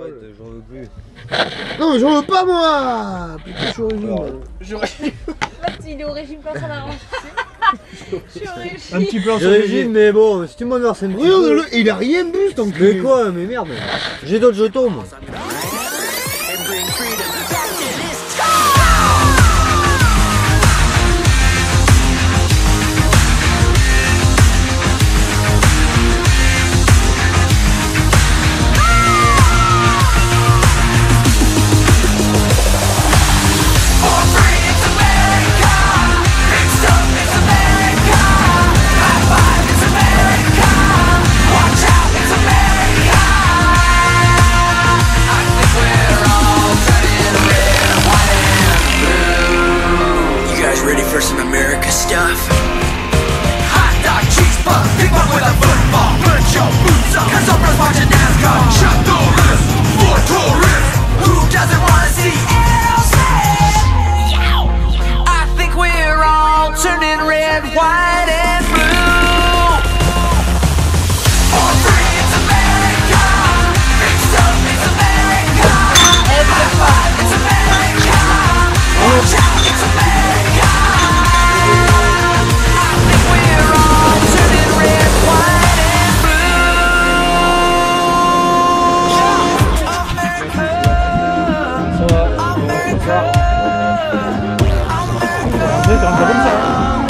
Arrête, j'en veux plus. Non, mais j'en veux pas moi Putain, je suis au régime. Alors, Là, il est au régime quand ça l'arrange. Je suis au régime. Un petit peu en J'ai régime, mais bon, si tu m'en verses un petit Regarde, peu. le- il a rien bu, cet Mais quoi Mais merde J'ai d'autres jetons, moi. America stuff? Hot dog, cheese puff, big one with a football. Put your boots on, cause Oprah's watching NASCAR. Shut the wrist C'est un peu comme ça. hein.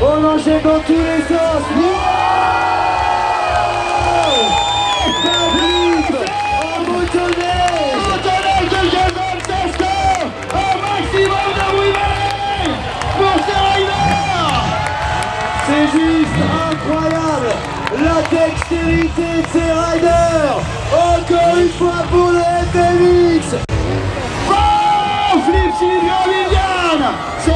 On enchaîne dans tous les sens. Flip En Boutonnet de Jason Testo Au maximum de Weaver Pour ce C'est juste incroyable. La dextérité de ces riders. Encore une fois pour le FMX Oh, Flip Sylvia Viviane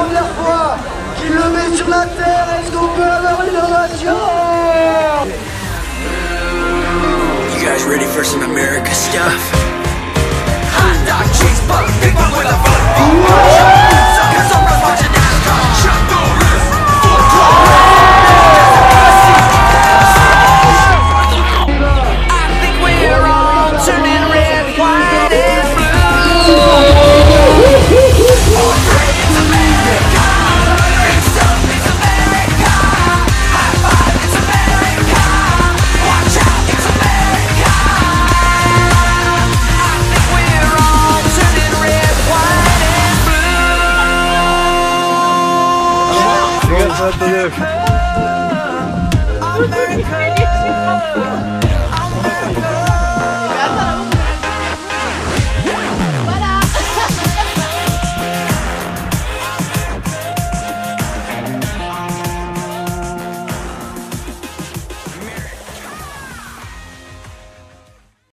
le sur la terre Est-ce qu'on peut avoir une ovation You guys ready for some America stuff? Hot dog, cheese puff, big one with a mutluluk.